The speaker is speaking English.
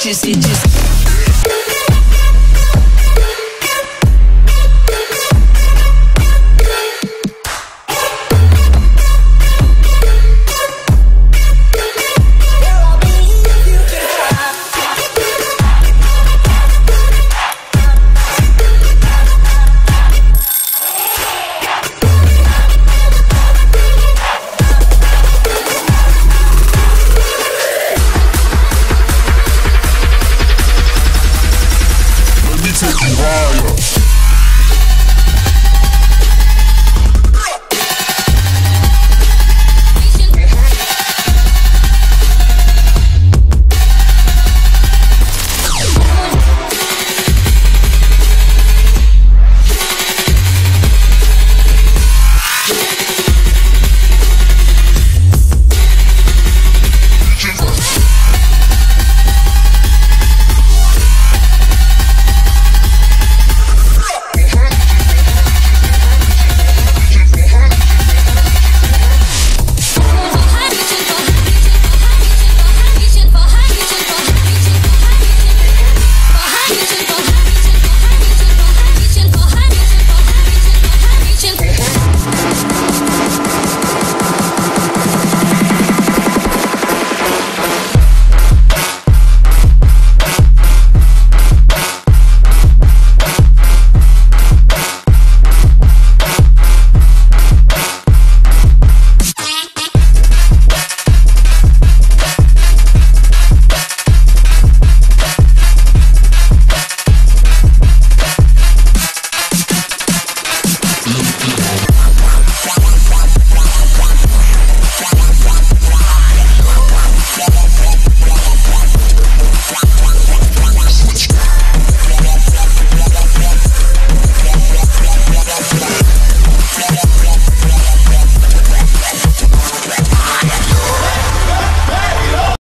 just, it just. Take you higher.